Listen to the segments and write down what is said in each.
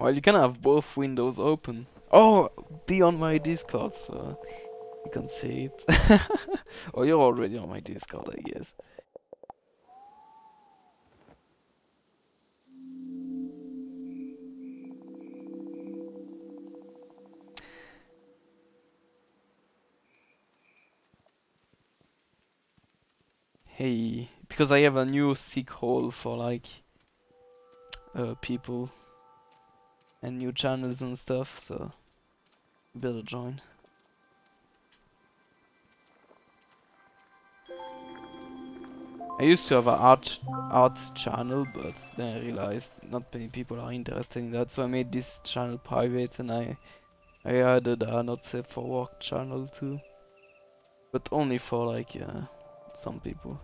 Well, you can have both windows open. Oh, be on my Discord, so you can see it. oh, you're already on my Discord, I guess. Hey, because I have a new sick hole for like uh, people and new channels and stuff, so better join. I used to have an art art channel, but then I realized not many people are interested in that, so I made this channel private and I I added a not safe for work channel too, but only for like uh, some people.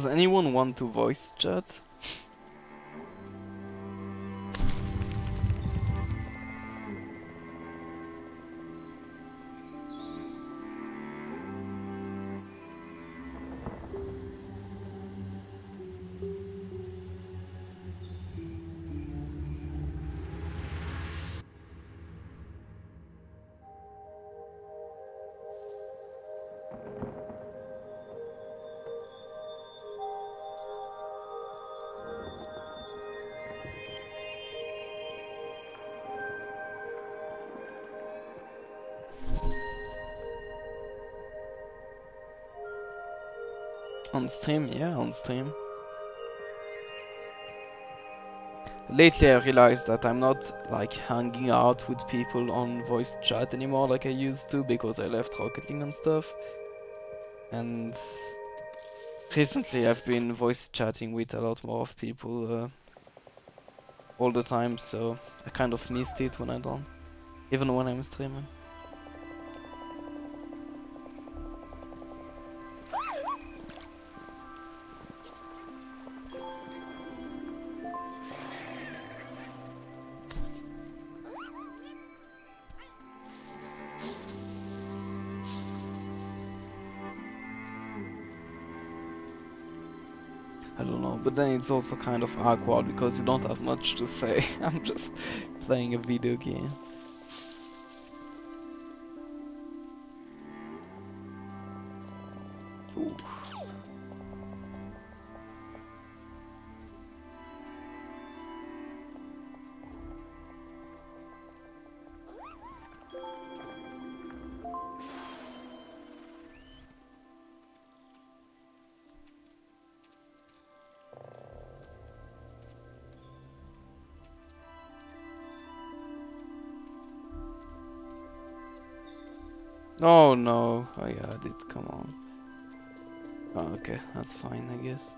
Does anyone want to voice chat? Stream, yeah, on stream. Lately I realized that I'm not like hanging out with people on voice chat anymore like I used to because I left Rocket League and stuff. And recently I've been voice chatting with a lot more of people uh, all the time, so I kind of missed it when I don't, even when I'm streaming. Then it's also kind of awkward because you don't have much to say. I'm just playing a video game. Ooh. Oh no, I got it, come on. Oh, okay, that's fine, I guess.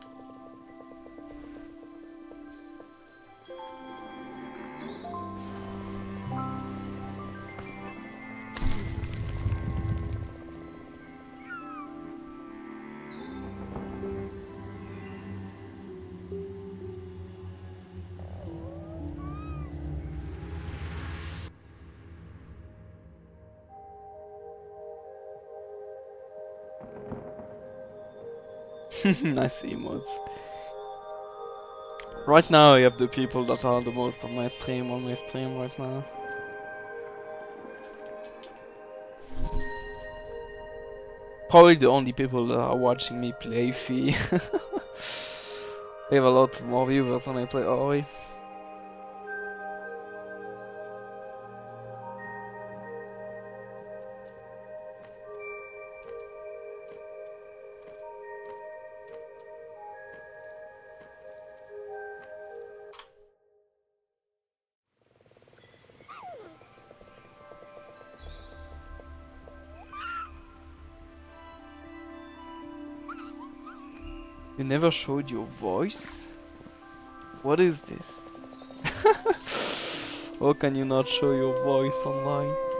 nice emotes. Right now I have the people that are the most on my stream on my stream right now. Probably the only people that are watching me play Fe. I have a lot more viewers when I play Ori. Never showed your voice? What is this? How can you not show your voice online?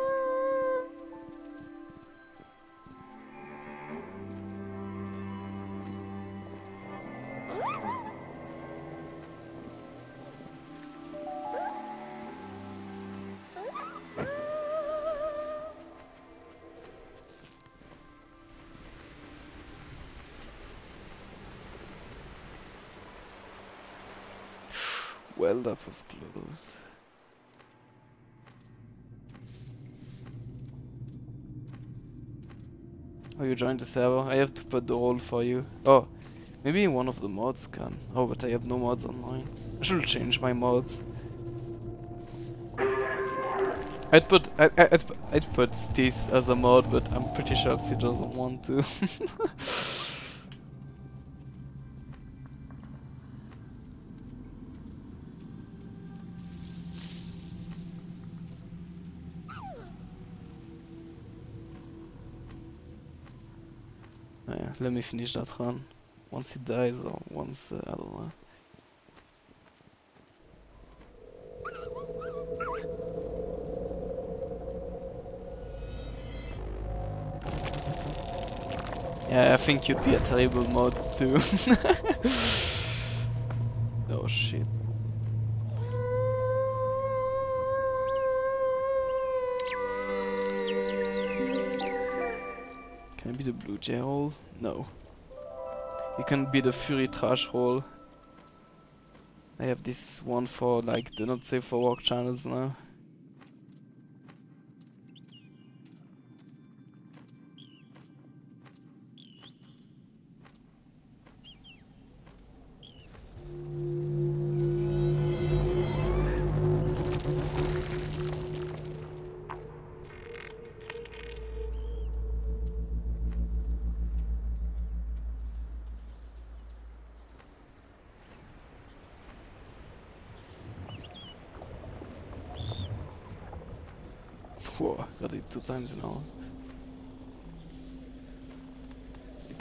Well, that was close. Oh, you joined the server? I have to put the role for you. Oh, maybe one of the mods can. Oh, but I have no mods online. I should change my mods. I'd put I, I'd, I'd put this as a mod, but I'm pretty sure she doesn't want to. let me finish that run. Once he dies or once, uh, I don't know. Yeah, I think you'd be a terrible mod too. oh shit. Blue role? No. You can be the furry trash role. I have this one for like the not safe for work channels now.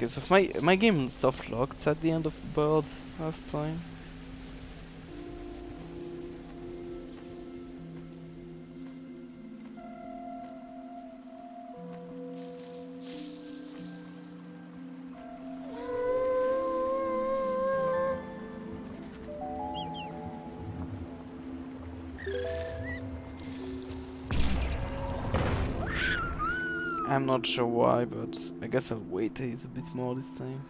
Because of my my game soft locked at the end of the bird last time. Not sure why, but I guess I'll wait a little bit more this time.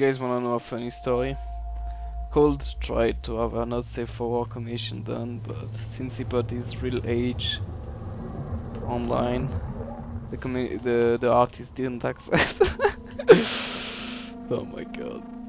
Guys wanna know a funny story? Cold tried to have a not safe for work commission done, but since he put his real age online, the the the artist didn't accept. oh my god.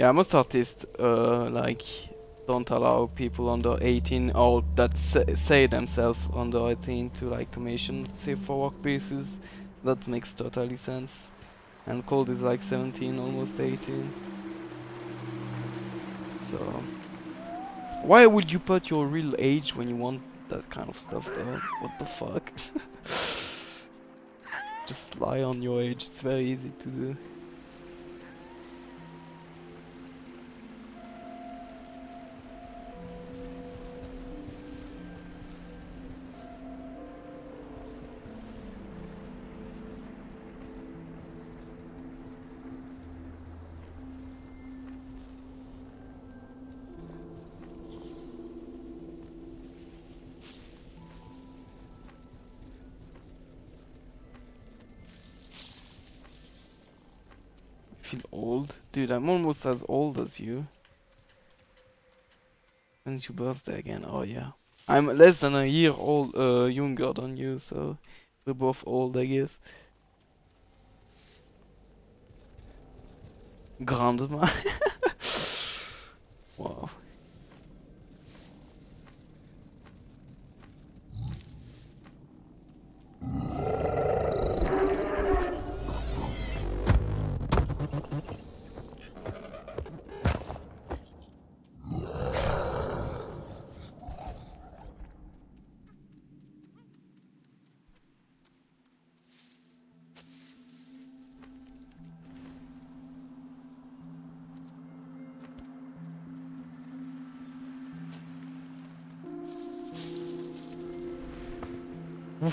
Yeah, most artists uh, like don't allow people under 18 or that say, themselves under 18 to like commission say for work pieces. That makes totally sense. And Cold is like 17, almost 18. So why would you put your real age when you want that kind of stuff though? What the fuck? Just lie on your age, it's very easy to do. Dude, I'm almost as old as you. When's your birthday again? Oh yeah. I'm less than a year old, uh, younger than you, so we're both old, I guess. Grandma.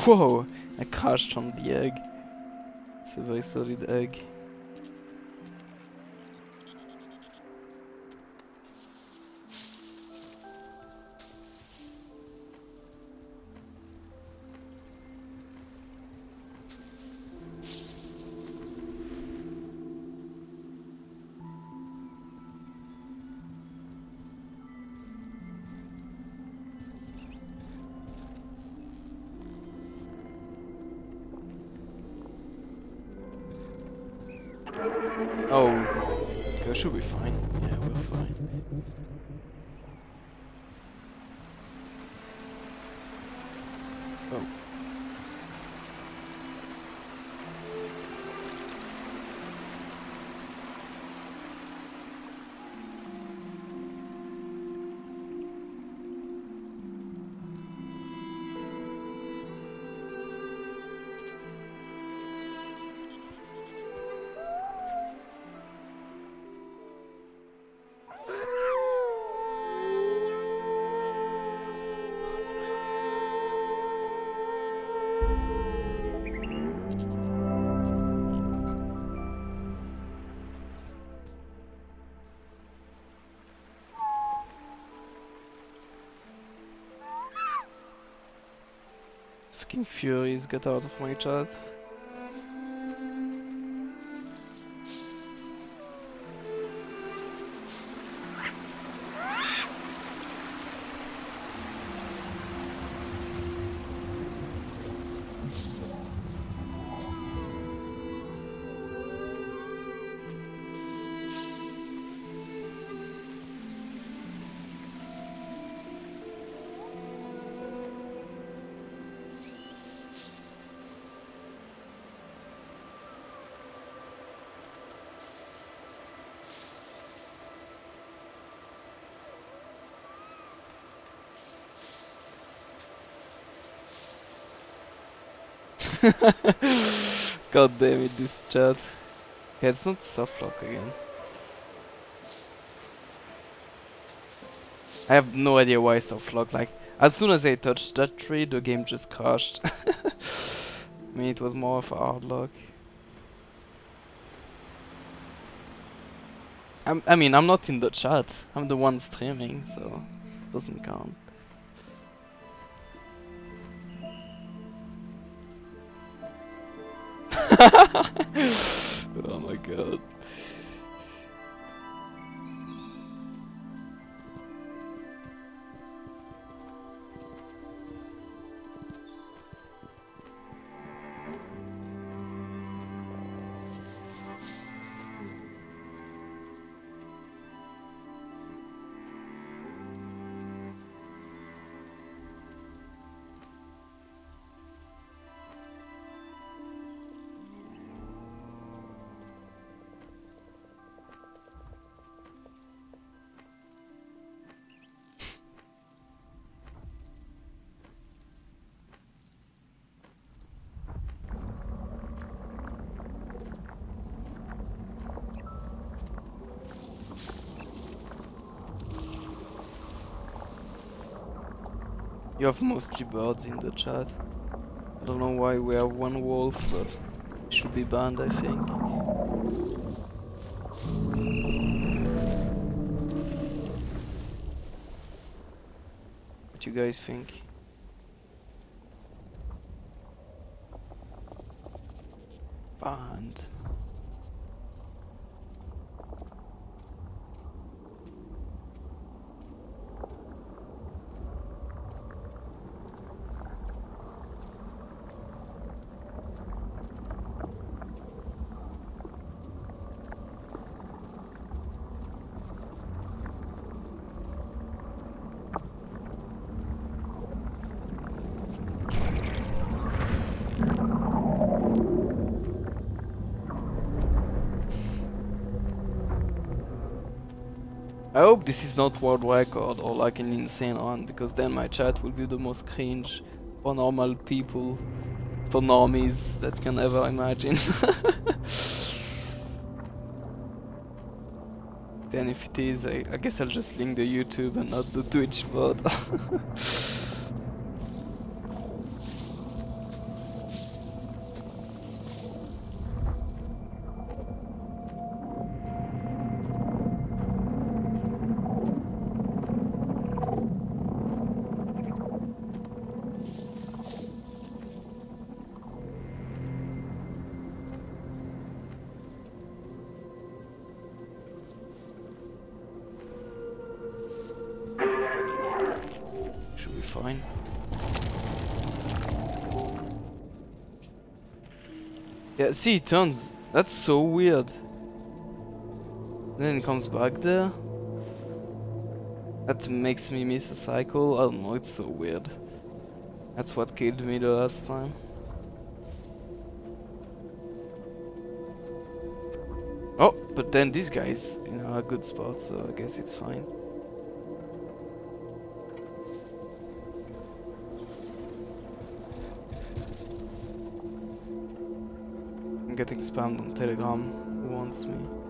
Whoa! I crashed from the egg. It's a very solid egg. Oh, okay, should be fine. Yeah, we're fine. Fucking Furries, get out of my chat. God damn it, this chat. Okay, it's not soft lock again. I have no idea why soft lock. Like, as soon as I touched that tree, the game just crashed. I mean, it was more of a hard lock. I mean, I'm not in the chat. I'm the one streaming, so doesn't count. oh my god. Have mostly birds in the chat. I don't know why we have one wolf, but it should be banned, I think. What you guys think? Banned. I hope this is not world record or like an insane one, because then my chat will be the most cringe for normal people, for normies that can ever imagine. then if it is, I, I guess I'll just link the YouTube and not the Twitch bot. see, it turns. That's so weird. then it comes back there. That makes me miss a cycle. I don't know, it's so weird. That's what killed me the last time. Oh, but then this guy's in a good spot, so I guess it's fine. Getting spammed on Telegram. Wants me?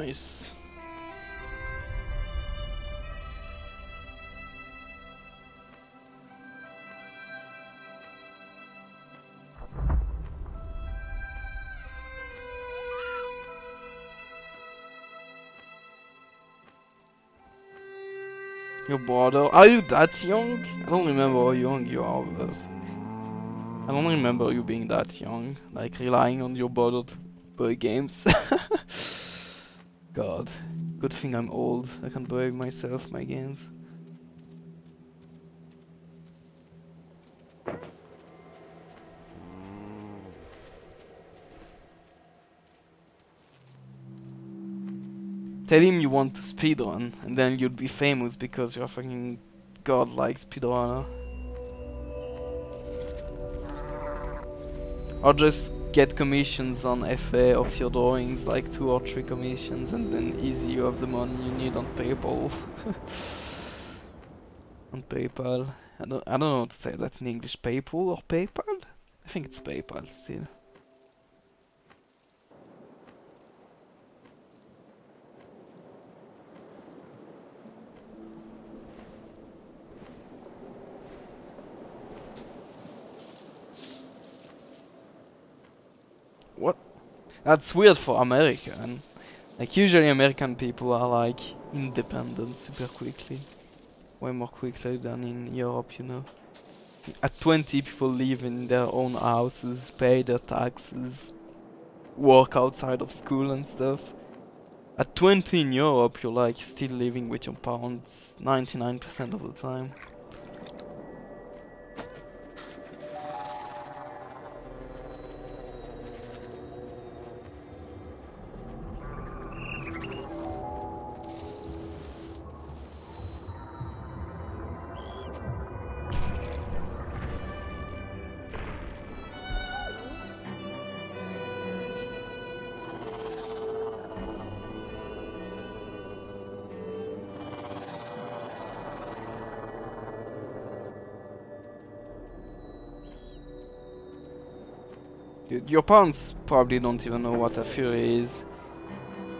Nice. Your brother? Are you that young? I don't remember how young you are, I don't remember you being that young, like relying on your brother to buy games. Good thing I'm old. I can buy myself my games. Tell him you want to speedrun, and then you'll be famous because you're fucking godlike speedrunner. Or just get commissions on FA of your drawings, like two or three commissions, and then easy you have the money you need on PayPal. on PayPal. I don't, I don't know how to say that in English. PayPal or PayPal? I think it's PayPal still. What? That's weird for American. Like usually American people are like independent super quickly. Way more quickly than in Europe, you know. At 20 people live in their own houses, pay their taxes, work outside of school and stuff. At 20 in Europe, you're like still living with your parents 99% of the time. Your parents probably don't even know what a furry is.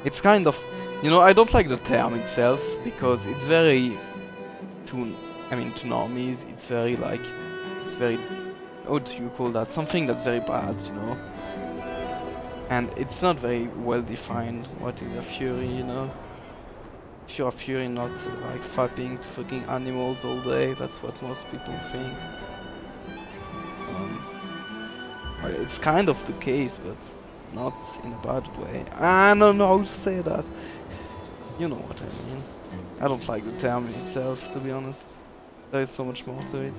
It's kind of, you know, I don't like the term itself because it's very, to, I mean, to normies, it's very like, it's very, what do you call that? Something that's very bad, you know. And it's not very well defined what is a furry, you know. If you're a furry, not like fapping to fucking animals all day, that's what most people think. It's kind of the case, but not in a bad way. I don't know how to say that. You know what I mean. I don't like the term itself, to be honest. There is so much more to it.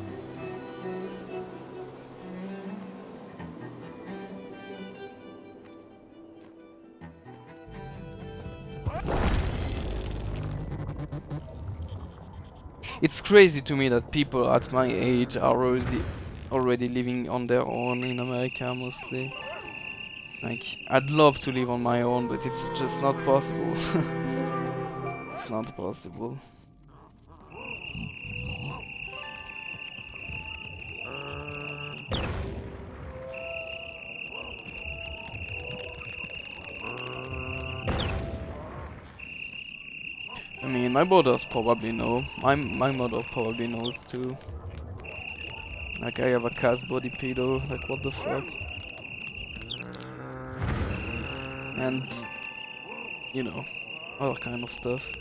It's crazy to me that people at my age are already already living on their own in America mostly. Like, I'd love to live on my own, but it's just not possible. it's not possible. I mean, my brothers probably know. My my mother probably knows too. Like I have a cast body pedo. Like what the fuck? And you know, other kind of stuff.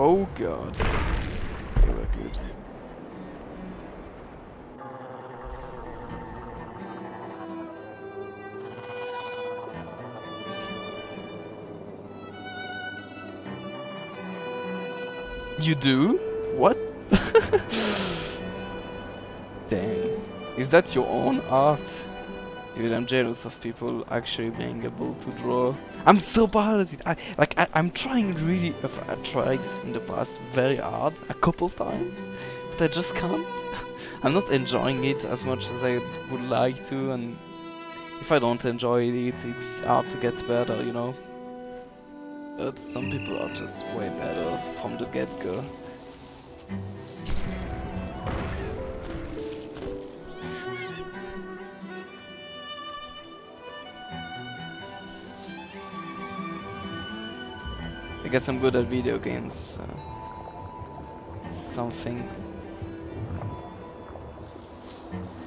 Oh god. Okay, we're good. You do? What? Dang. Is that your own art? Dude, I'm jealous of people actually being able to draw. I'm so bad at it. I, like, I, I'm trying really. I tried in the past very hard, a couple times, but I just can't. I'm not enjoying it as much as I would like to, and if I don't enjoy it, it's hard to get better, you know. But some people are just way better from the get-go. I guess I'm good at video games. So something.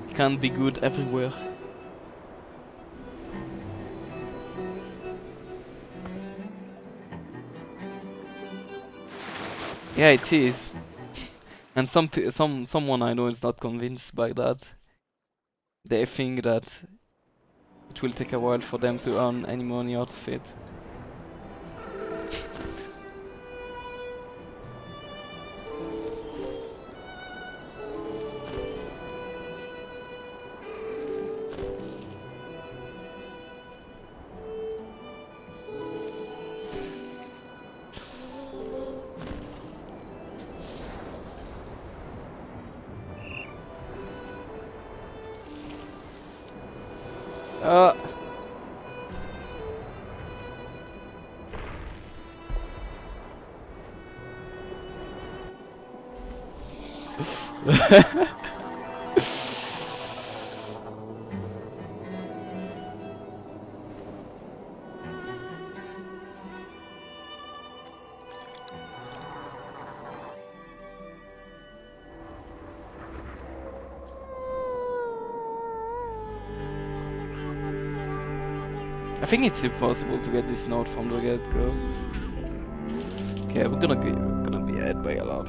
You can't be good everywhere. Yeah, it is. and some some someone I know is not convinced by that. They think that it will take a while for them to earn any money out of it. Think it's impossible to get this note from the get-go. Okay, we're gonna be, we're gonna be ahead by a lot.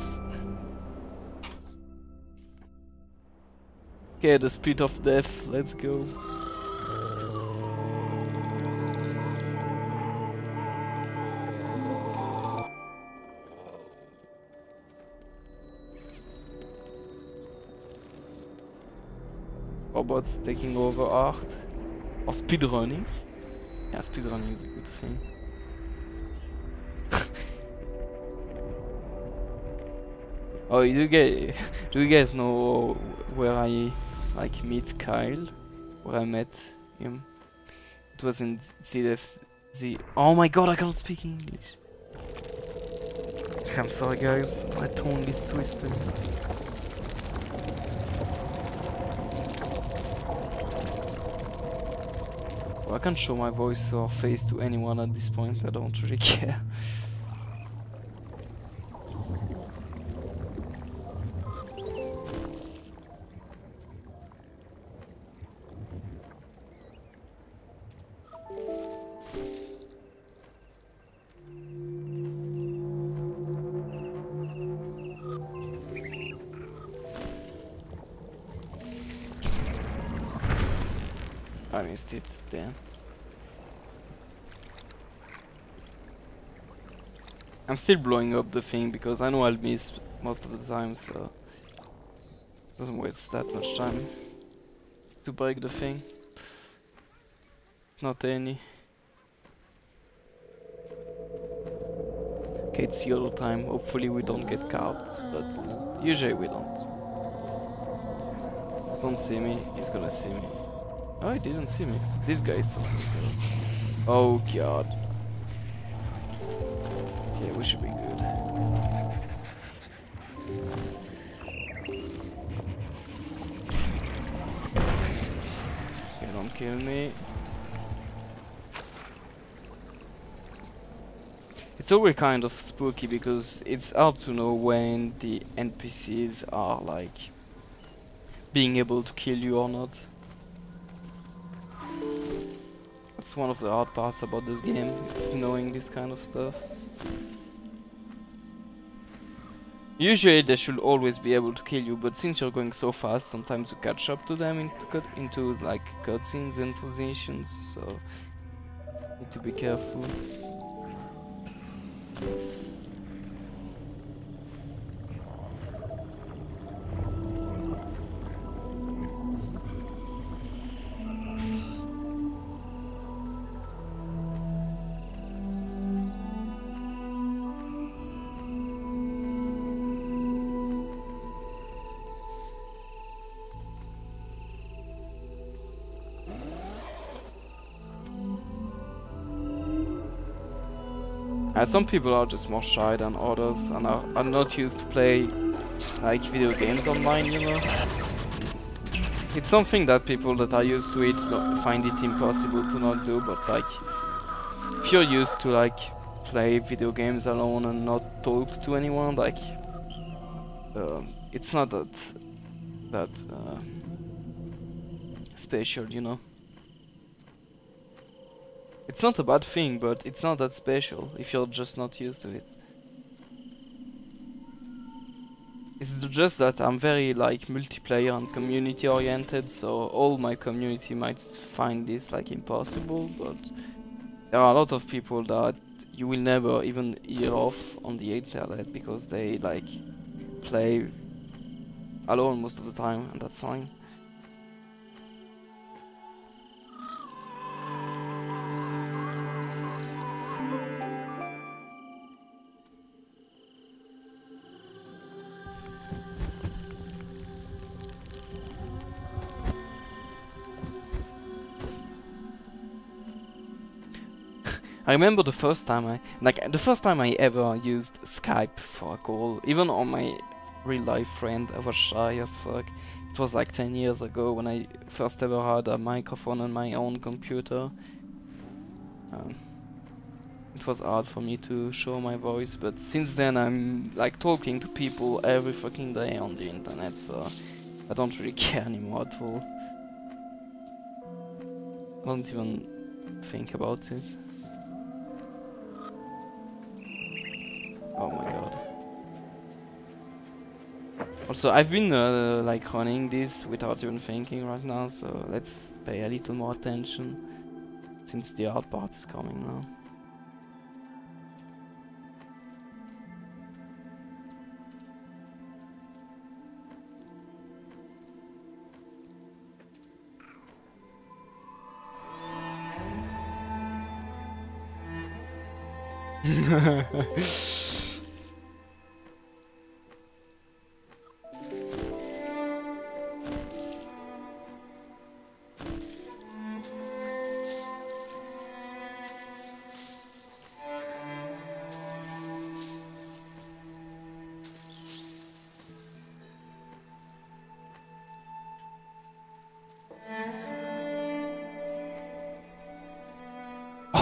Okay, the speed of death, let's go. Robots taking over art. Or speedrunning. Yeah, speedrunning is a good thing. oh, do you guys, do you guys know where I like meet Kyle? Where I met him? It was in ZFZ. Oh my god, I can't speak English. I'm sorry guys, my tongue is twisted. Well, I can't show my voice or face to anyone at this point, I don't really care. It, damn. I'm still blowing up the thing because I know I'll miss most of the time, so doesn't waste that much time to break the thing. Not any. Okay, it's yellow time. Hopefully we don't get caught, but usually we don't. Don't see me, he's gonna see me. Oh, he didn't see me. This guy saw me. Oh god. Okay, we should be good. Okay, don't kill me. It's always kind of spooky because it's hard to know when the NPCs are like being able to kill you or not. That's one of the hard parts about this game, it's knowing this kind of stuff. Usually they should always be able to kill you, but since you're going so fast, sometimes you catch up to them into, cut into like cutscenes and transitions, so need to be careful. Uh, some people are just more shy than others and are, are not used to play like video games online, you know. It's something that people that are used to it find it impossible to not do, but like if you're used to like play video games alone and not talk to anyone, like uh, it's not that that uh, special, you know. It's not a bad thing, but it's not that special if you're just not used to it. It's just that I'm very like multiplayer and community oriented, so all my community might find this like impossible, but there are a lot of people that you will never even hear of on the internet because they like play alone most of the time and that's fine. I remember the first time I like the first time I ever used Skype for a call, even on my real life friend, I was shy as fuck. It was like 10 years ago when I first ever had a microphone on my own computer. Um, it was hard for me to show my voice, but since then I'm like talking to people every fucking day on the internet, so I don't really care anymore at all. I don't even think about it. Oh my god. Also, I've been uh, like running this without even thinking right now, so let's pay a little more attention since the art part is coming now.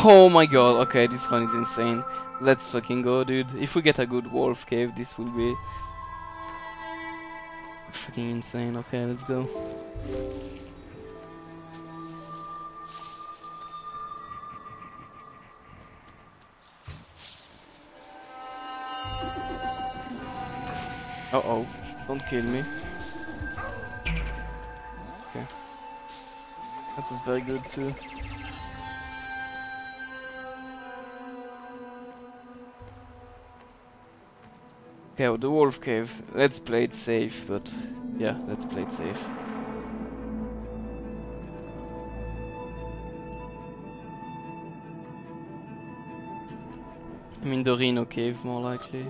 Oh my god, okay, this one is insane. Let's fucking go, dude. If we get a good wolf cave, this will be fucking insane. Okay, let's go. Uh oh, don't kill me. Okay. That was very good too. Okay, the wolf cave. Let's play it safe, but yeah, let's play it safe. I mean the Rhino cave more likely.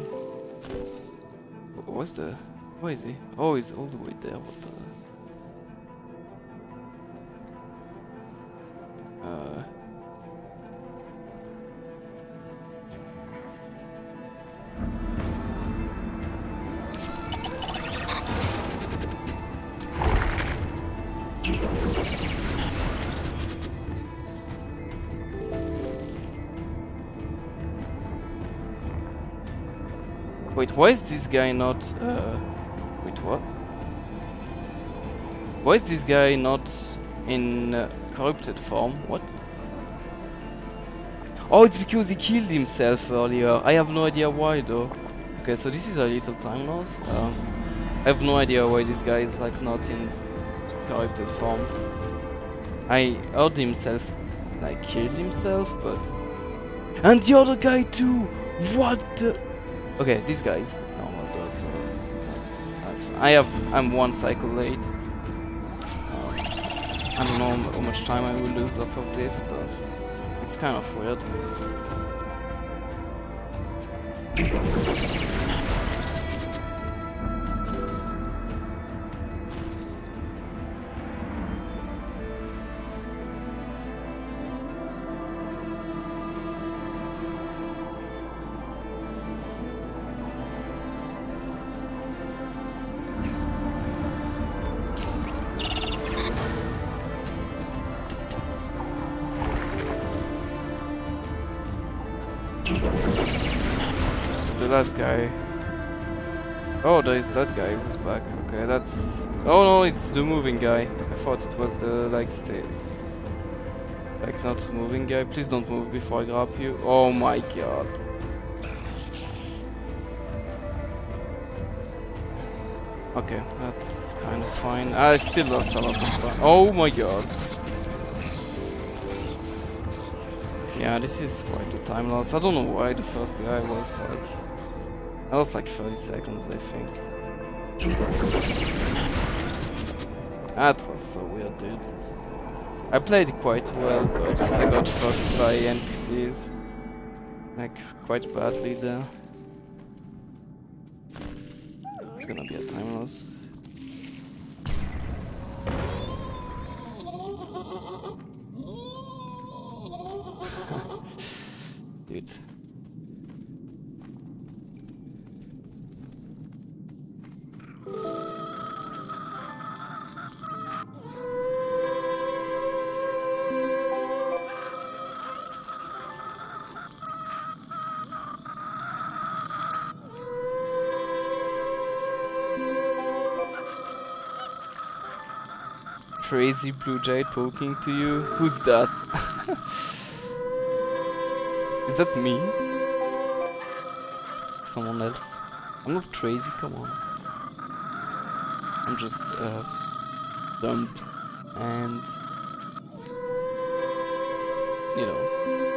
What's the... Where is he? Oh, he's all the way there, what the... Wait, why is this guy not... Uh, wait, what? Why is this guy not in uh, corrupted form? What? Oh, it's because he killed himself earlier. I have no idea why though. Okay, so this is a little time loss. Um, I have no idea why this guy is like not in corrupted form. I heard himself like killed himself, but... And the other guy too! What the... Okay, this guy is normal though, so that's, that's fine. I have... I'm one cycle late. Um, I don't know how much time I will lose off of this, but it's kind of weird. Last guy. Oh, there is that guy who's back. Okay, that's. Oh no, it's the moving guy. I thought it was the like stay. Like not moving guy. Please don't move before I grab you. Oh my god. Okay, that's kind of fine. I still lost a lot of time. Oh my god. Yeah, this is quite a time loss. I don't know why the first guy was like... I was like 30 seconds, I think. That was so weird, dude. I played quite well, but I got fucked by NPCs. Like, quite badly there. It's gonna be a time loss. Dude. Crazy blue jay talking to you? Who's that? Is that me? Someone else? I'm not crazy, come on. I'm just uh, dumb and you know.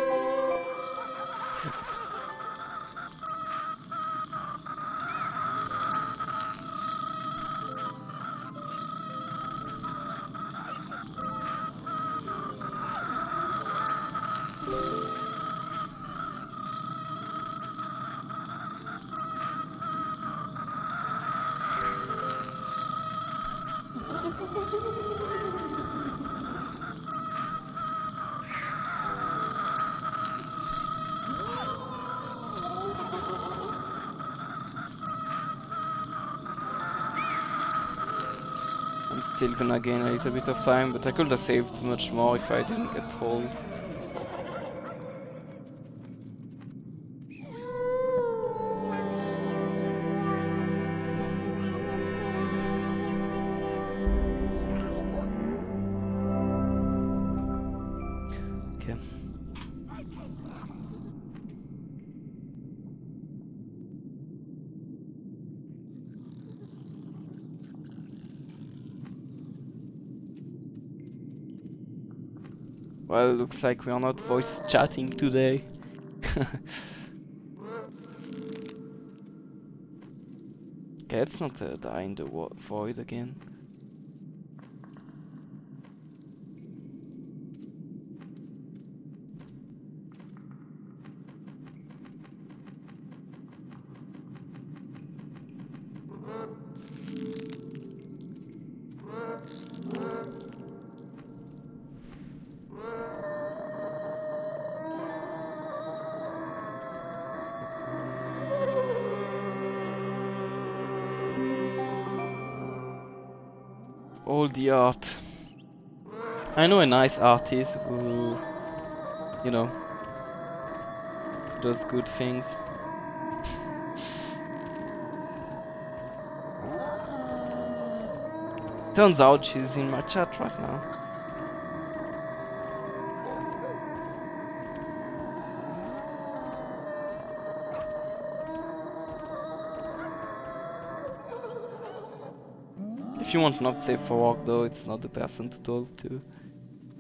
Still gonna gain a little bit of time, but I could have saved much more if I didn't get trolled. Well, looks like we are not voice chatting today. okay, let's not uh, die in the void again. Know a nice artist who, you know, does good things. Turns out she's in my chat right now. If you want not safe for work though, it's not the person to talk to.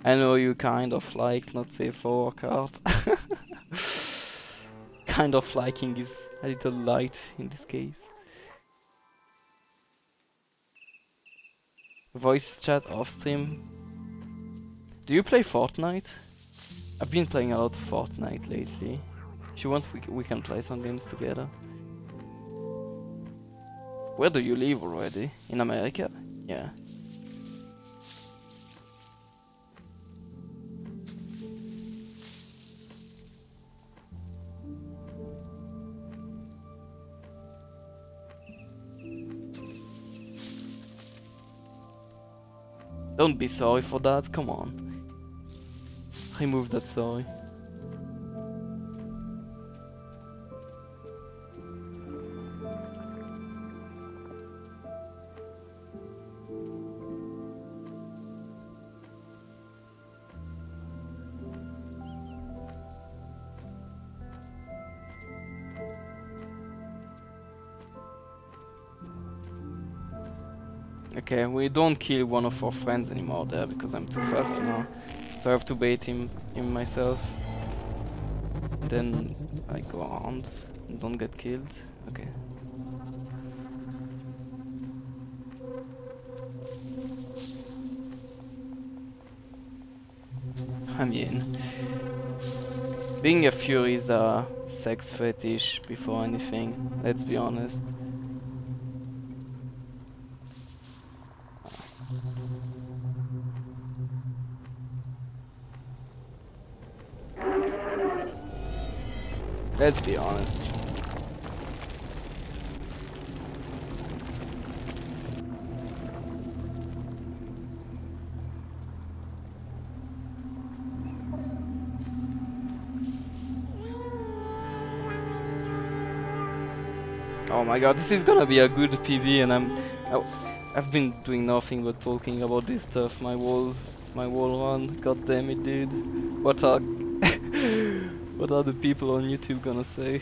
I know you kind of like not work art. kind of liking is a little light in this case. Voice chat off stream. Do you play Fortnite? I've been playing a lot of Fortnite lately. If you want, we, we can play some games together. Where do you live already? In America? Yeah. Don't be sorry for that, come on. Remove that sorry. Okay, we don't kill one of our friends anymore there because I'm too fast now. So I have to bait him, him myself. Then I go around and don't get killed. Okay. I mean, being a furry is a sex fetish before anything, let's be honest. Let's be honest. Oh my god, this is gonna be a good PB and I'm... I, I've been doing nothing but talking about this stuff my wall... my wall run. God damn it, dude. What are what are the people on YouTube gonna say?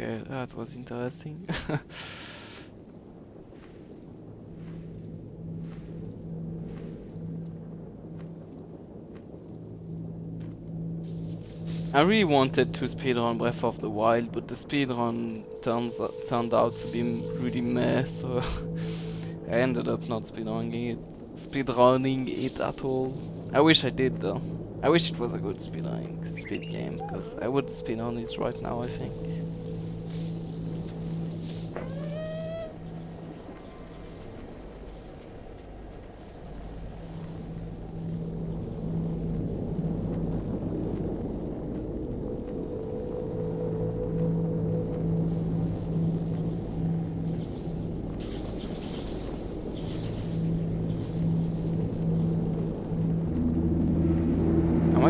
Okay, that was interesting. I really wanted to speedrun Breath of the Wild, but the speedrun turns turned out to be really meh, so I ended up not speedrunning it, speedrunning it at all. I wish I did though. I wish it was a good speedrunning speed game, because I would speedrun it right now, I think.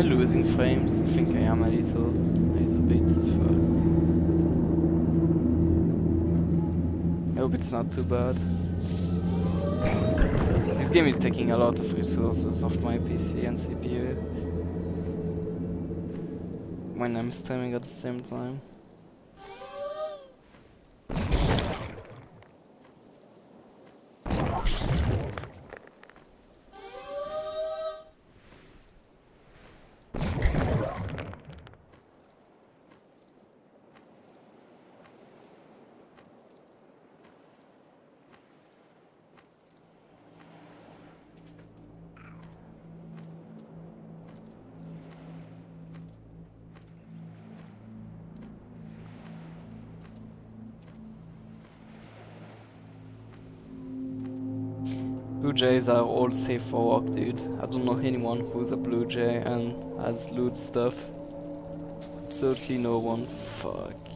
I losing frames? I think I am a little, a little bit. I hope it's not too bad. This game is taking a lot of resources off my PC and CPU when I'm streaming at the same time. Jays are all safe for work, dude. I don't know anyone who's a Blue Jay and has loot stuff. Absolutely no one. Fuck.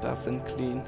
doesn't clean.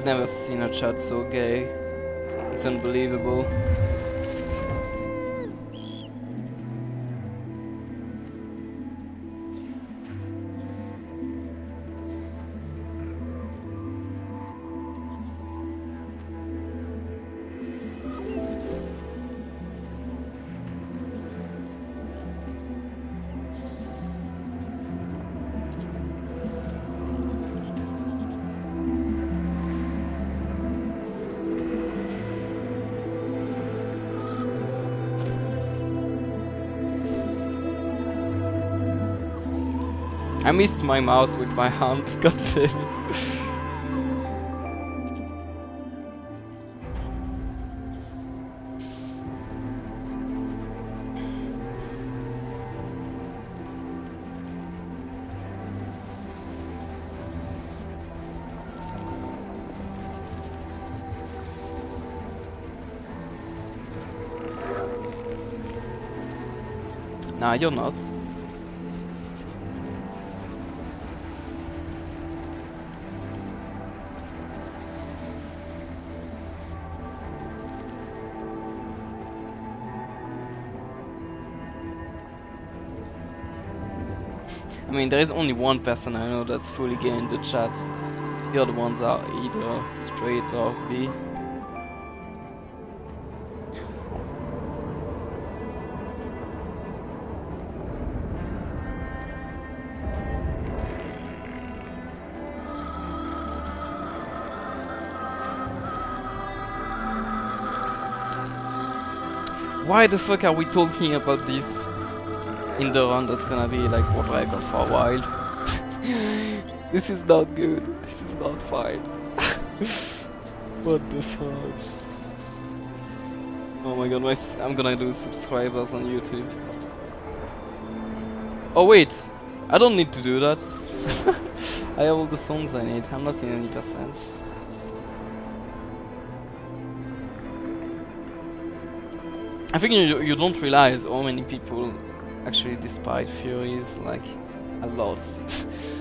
I've never seen a chat so gay. It's unbelievable. Missed my mouse with my hand, god damn it. Nah, you're not. Mean, there is only one person I know that's fully gay in the chat. The other ones are either straight or B. Why the fuck are we talking about this in the run that's gonna be like world record for a while? this is not good. This is not fine. what the fuck? Oh my god, my I'm gonna lose subscribers on YouTube. Oh wait, I don't need to do that. I have all the songs I need. I'm not in any percent. I think you, you don't realize how many people actually despite Furries, like, a lot.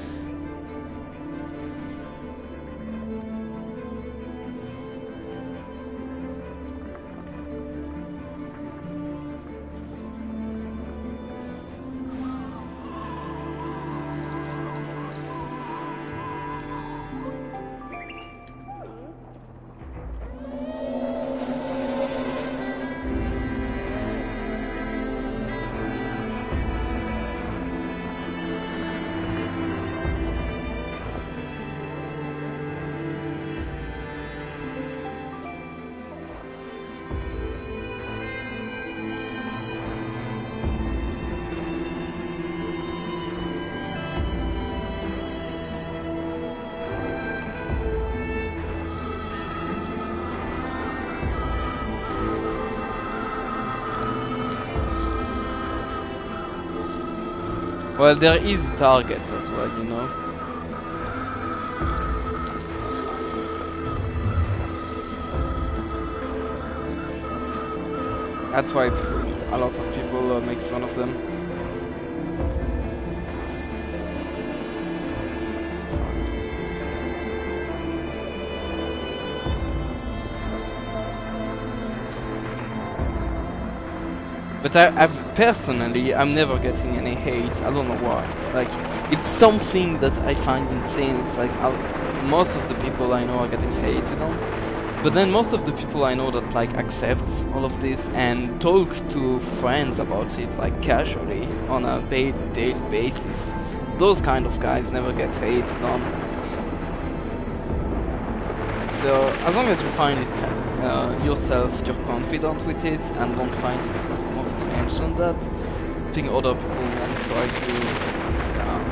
Well, there is targets as well, you know. That's why a lot of people uh, make fun of them. But I, I've personally, I'm never getting any hate. I don't know why. Like, it's something that I find insane. It's like I'll, most of the people I know are getting hated on, but then most of the people I know that like accept all of this and talk to friends about it like casually on a daily basis. Those kind of guys never get hated on. So as long as you find it uh, yourself, you're confident with it, and don't find it more strange that, I think other people won't try to, um,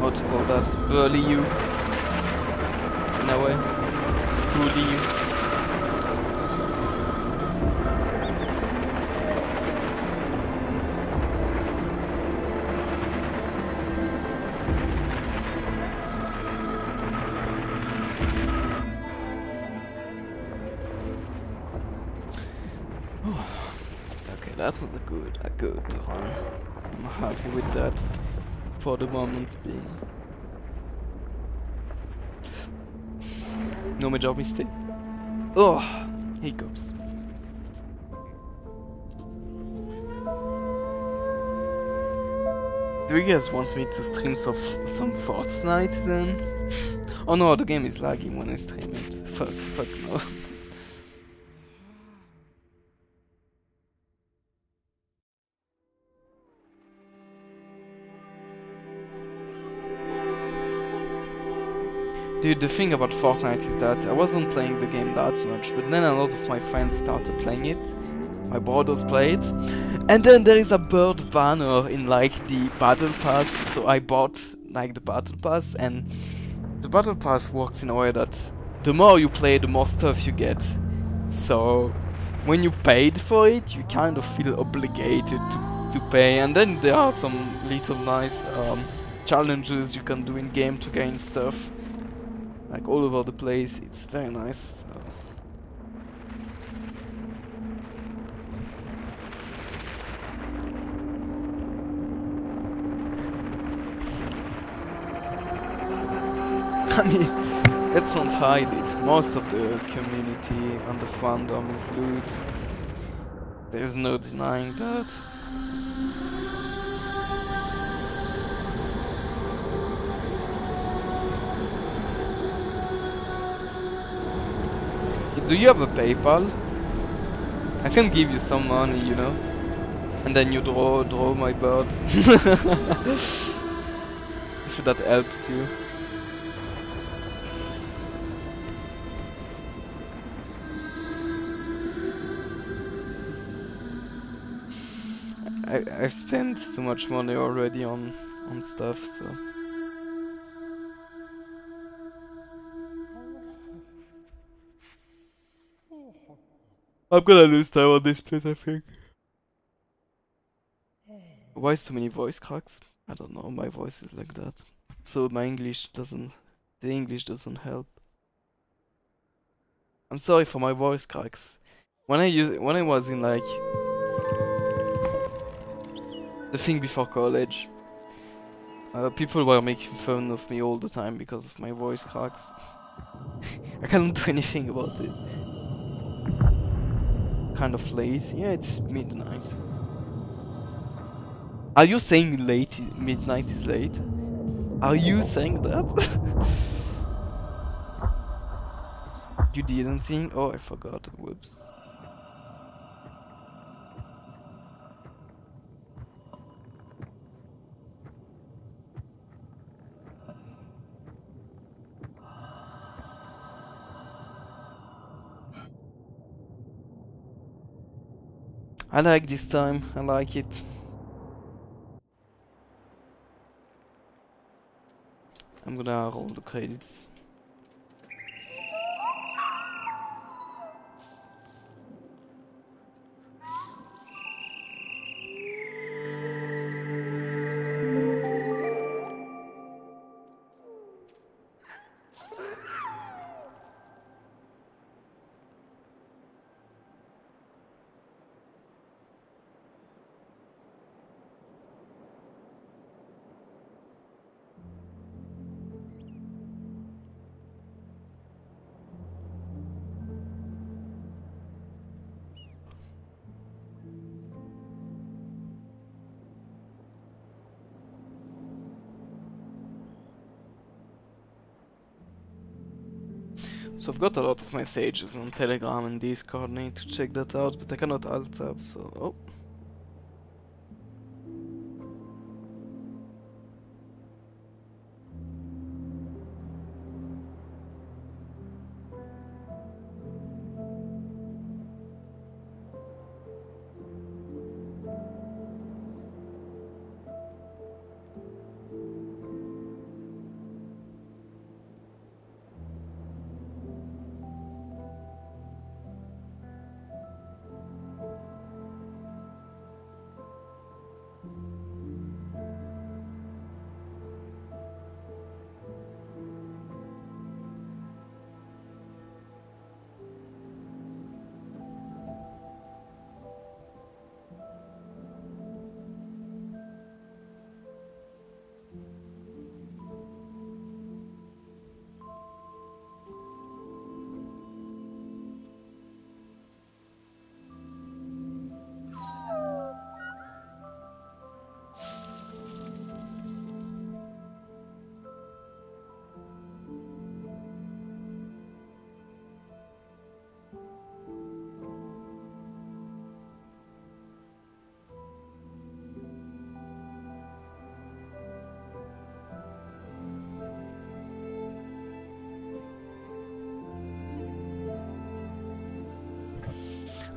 how to call that, bully you, in a way, bully you. Ah, a good, a run. I'm happy with that for the moment being. No major mistake. Oh, hiccups. Do you guys want me to stream some, some Fortnite then? oh no, the game is lagging when I stream it. Fuck, fuck no. Dude, the thing about Fortnite is that I wasn't playing the game that much, but then a lot of my friends started playing it. My brothers play it. And then there is a bird banner in like the battle pass, so I bought like the battle pass and the battle pass works in a way that the more you play, the more stuff you get. So when you paid for it, you kind of feel obligated to, to pay. And then there are some little nice um, challenges you can do in game to gain stuff like all over the place. It's very nice. So. I mean, let's not hide it. Most of the community and the fandom is loot. There's no denying that. Do you have a PayPal? I can give you some money, you know? And then you draw draw my bird. if that helps you. I, I've spent too much money already on on stuff, so I'm gonna lose time on this place, I think. Why is too many voice cracks? I don't know, my voice is like that. So my English doesn't... The English doesn't help. I'm sorry for my voice cracks. When I use, when I was in like... The thing before college, uh, people were making fun of me all the time because of my voice cracks. I can't do anything about it kind of late. Yeah, it's midnight. Are you saying late? Midnight is late? Are you saying that? you didn't sing? Oh, I forgot. Whoops. I like this time, I like it. I'm gonna roll the credits. So I've got a lot of messages on Telegram and Discord, need to check that out, but I cannot alt tab, so... Oh.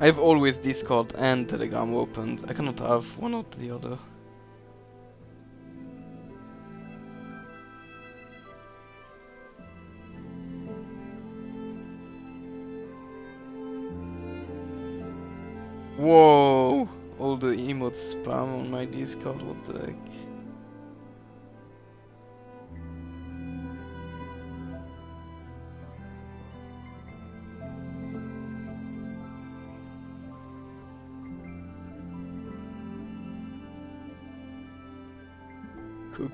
I have always Discord and Telegram opened. I cannot have one or the other. Whoa! All the emotes spam on my Discord, what the heck?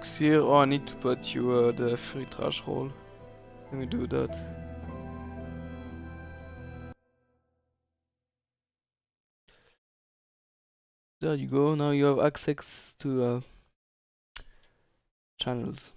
Here. Oh, I need to put you uh, the free trash role. Let me do that. There you go. Now you have access to uh, channels.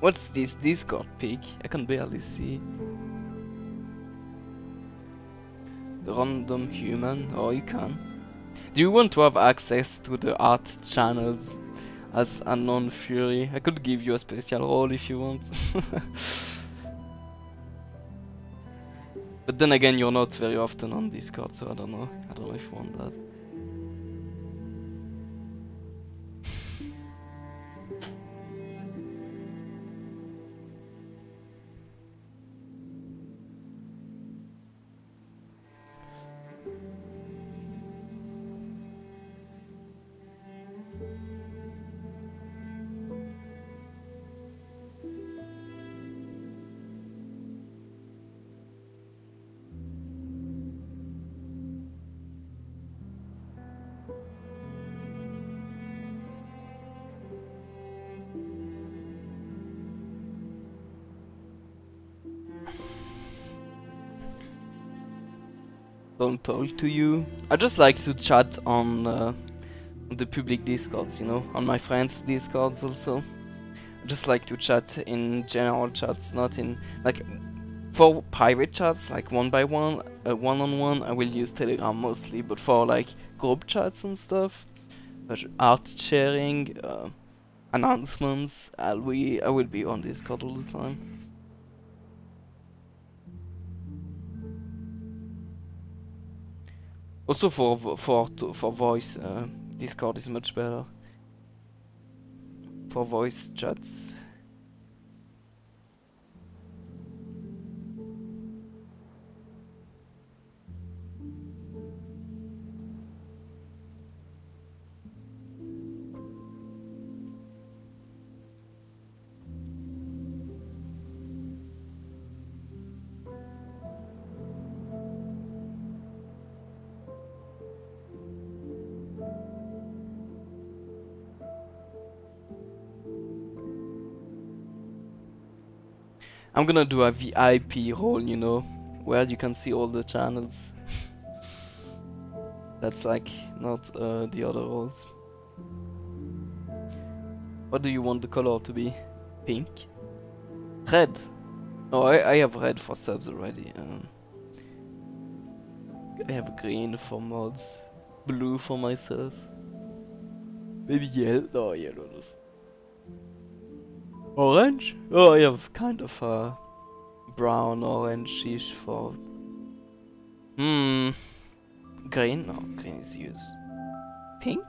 What's this Discord pic? I can barely see. The random human? Oh, you can. Do you want to have access to the art channels as a non-fury? I could give you a special role if you want. but then again, you're not very often on Discord, so I don't know. I don't know if you want that. Don't talk to you. I just like to chat on uh, the public discords, you know, on my friends' discords also. I just like to chat in general chats, not in like for private chats, like one by one, uh, one on one. I will use Telegram mostly, but for like group chats and stuff, art sharing, uh, announcements, I'll be I will be on Discord all the time. Also for for for voice, uh, Discord is much better for voice chats. I'm gonna do a VIP role, you know, where you can see all the channels. That's like not uh, the other roles. What do you want the color to be? Pink? Red? No, I, I have red for subs already. Um, I have green for mods, blue for myself. Maybe yellow? Oh, yellow. Orange? Oh, I have kind of a brown orange-ish for... Hmm... Green? No, green is used. Pink?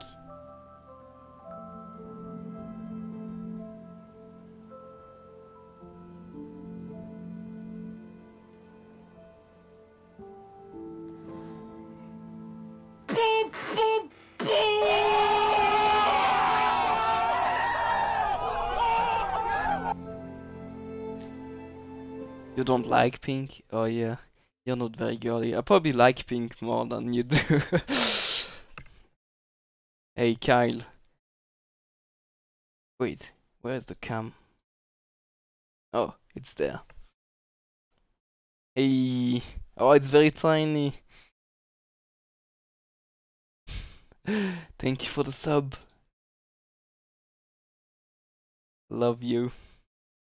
Like pink? Oh yeah. You're not very girly. I probably like pink more than you do. hey Kyle. Wait, where's the cam? Oh, it's there. Hey. Oh, it's very tiny. Thank you for the sub. Love you.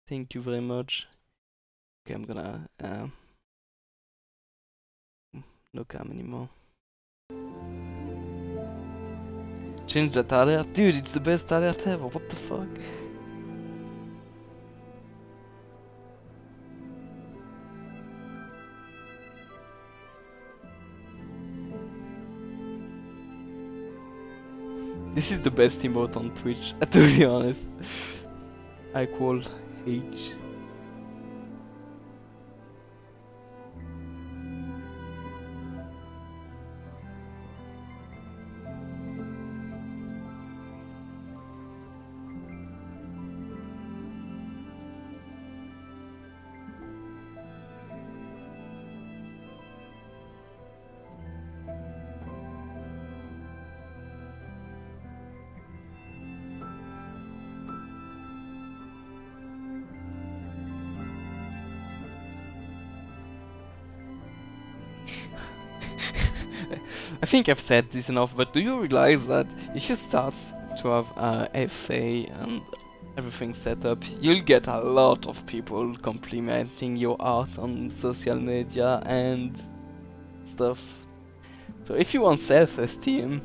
Thank you very much. Okay, I'm gonna um, no cam anymore. Change that alert, dude. It's the best alert ever. What the fuck? This is the best emote on Twitch, to be honest. I call H. think I've said this enough, but do you realize that if you start to have uh, FA and everything set up, you'll get a lot of people complimenting your art on social media and stuff. So if you want self-esteem,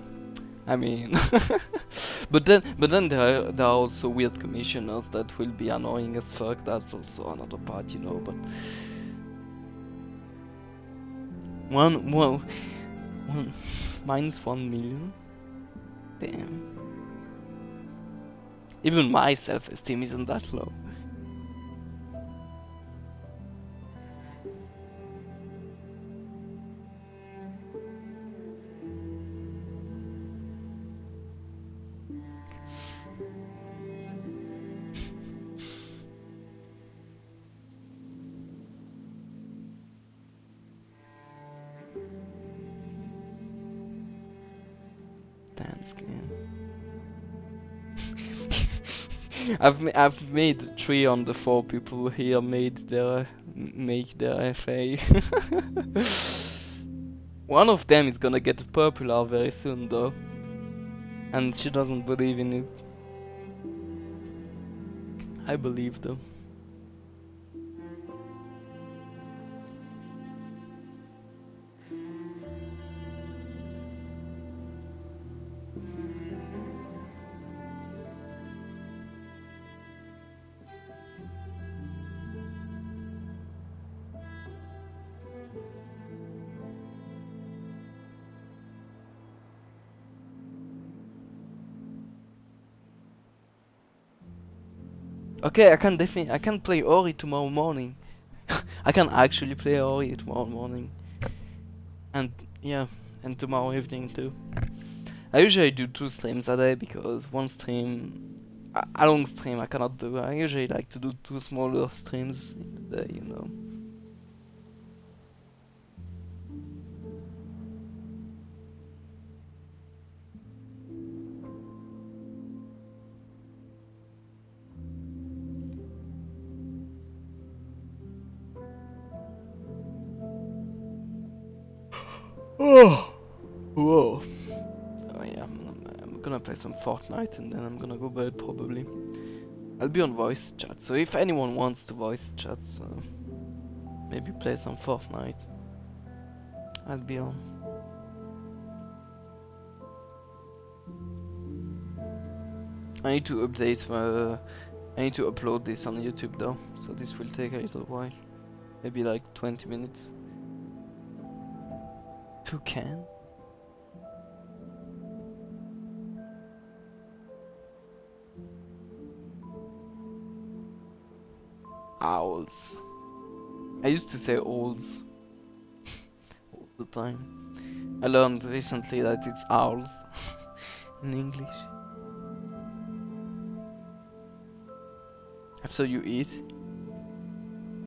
I mean, but then but then there are, there are also weird commissioners that will be annoying as fuck. That's also another part, you know. But one well minus one million. Damn. Even my self-esteem isn't that low. I've I've made three on the four people here made their make their FA. One of them is gonna get popular very soon though, and she doesn't believe in it. I believe though. Okay, I can definitely I can play Ori tomorrow morning. I can actually play Ori tomorrow morning. And yeah, and tomorrow evening too. I usually do two streams a day because one stream a, a long stream I cannot do. I usually like to do two smaller streams in the day, you know. Some Fortnite and then I'm gonna go bed probably. I'll be on voice chat, so if anyone wants to voice chat, maybe play some Fortnite. I'll be on. I need to update my. Uh, I need to upload this on YouTube though, so this will take a little while. Maybe like 20 minutes. Toucan? Owls. I used to say owls all the time. I learned recently that it's owls in English. After you eat,